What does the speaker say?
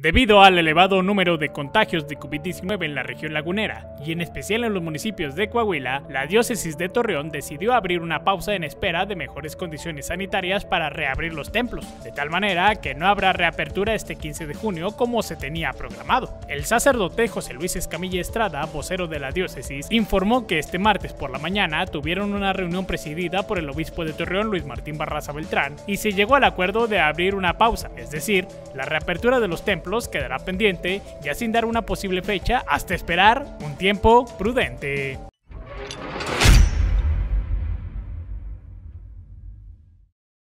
Debido al elevado número de contagios de COVID-19 en la región lagunera, y en especial en los municipios de Coahuila, la diócesis de Torreón decidió abrir una pausa en espera de mejores condiciones sanitarias para reabrir los templos, de tal manera que no habrá reapertura este 15 de junio como se tenía programado. El sacerdote José Luis Escamilla Estrada, vocero de la diócesis, informó que este martes por la mañana tuvieron una reunión presidida por el obispo de Torreón Luis Martín Barraza Beltrán y se llegó al acuerdo de abrir una pausa, es decir, la reapertura de los templos quedará pendiente ya sin dar una posible fecha hasta esperar un tiempo prudente.